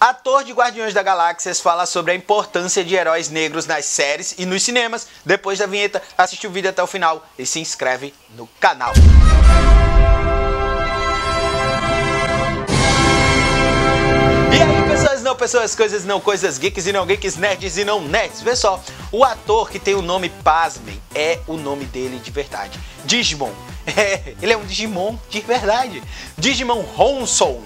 Ator de Guardiões da Galáxias fala sobre a importância de heróis negros nas séries e nos cinemas. Depois da vinheta, assiste o vídeo até o final e se inscreve no canal. E aí, pessoas não pessoas, coisas não coisas, geeks e não geeks, nerds e não nerds. Vê só, o ator que tem o nome Pasmem é o nome dele de verdade. Digimon. É, ele é um Digimon de verdade. Digimon Honson.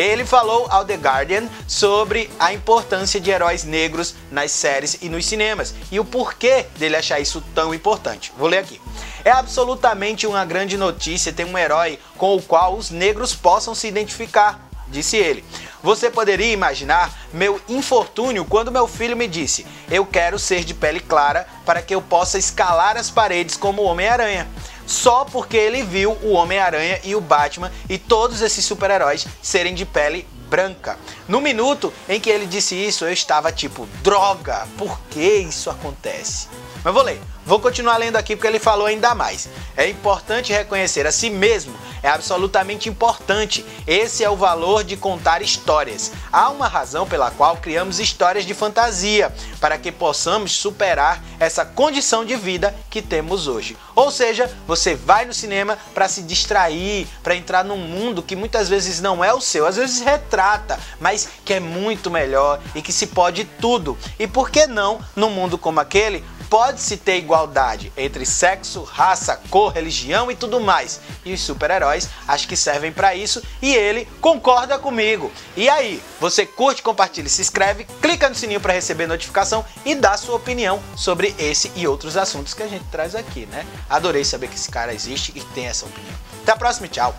Ele falou ao The Guardian sobre a importância de heróis negros nas séries e nos cinemas e o porquê dele achar isso tão importante. Vou ler aqui. É absolutamente uma grande notícia ter um herói com o qual os negros possam se identificar, disse ele. Você poderia imaginar meu infortúnio quando meu filho me disse: Eu quero ser de pele clara para que eu possa escalar as paredes como Homem-Aranha só porque ele viu o Homem-Aranha e o Batman e todos esses super-heróis serem de pele branca. No minuto em que ele disse isso, eu estava tipo, droga, por que isso acontece? Mas vou ler. Vou continuar lendo aqui porque ele falou ainda mais. É importante reconhecer a si mesmo, é absolutamente importante. Esse é o valor de contar histórias. Há uma razão pela qual criamos histórias de fantasia, para que possamos superar essa condição de vida que temos hoje. Ou seja, você vai no cinema para se distrair, para entrar num mundo que muitas vezes não é o seu, às vezes retrata, mas que é muito melhor e que se pode tudo. E por que não, num mundo como aquele, pode-se ter igualdade entre sexo, raça, cor, religião e tudo mais. E os super-heróis acho que servem para isso e ele concorda comigo. E aí, você curte, compartilha, se inscreve, clica no sininho para receber notificação e dá sua opinião sobre esse e outros assuntos que a gente traz aqui, né? Adorei saber que esse cara existe e tem essa opinião. Até a próxima, tchau!